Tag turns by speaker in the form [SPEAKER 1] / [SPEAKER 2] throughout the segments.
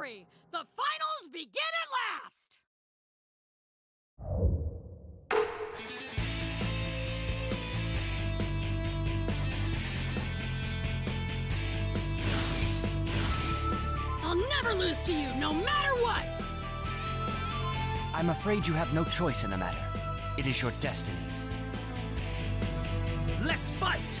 [SPEAKER 1] victory! The finals begin at last! I'll never lose to you, no matter what!
[SPEAKER 2] I'm afraid you have no choice in the matter. It is your destiny.
[SPEAKER 3] Let's fight!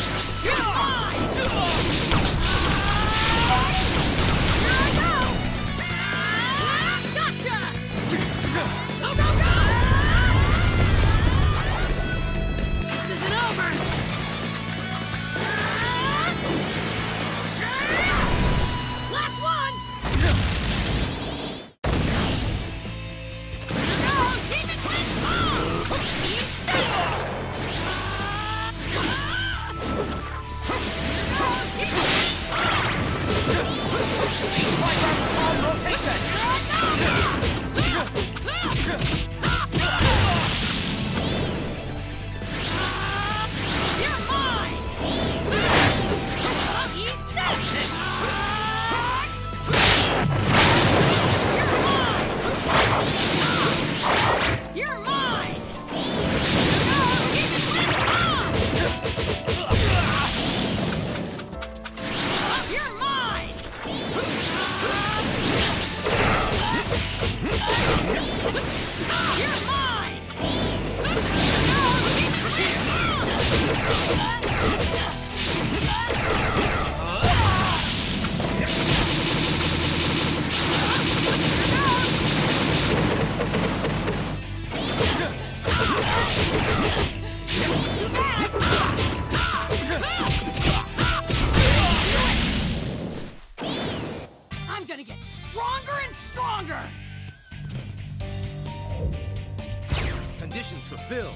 [SPEAKER 1] stronger and stronger!
[SPEAKER 3] Conditions fulfilled.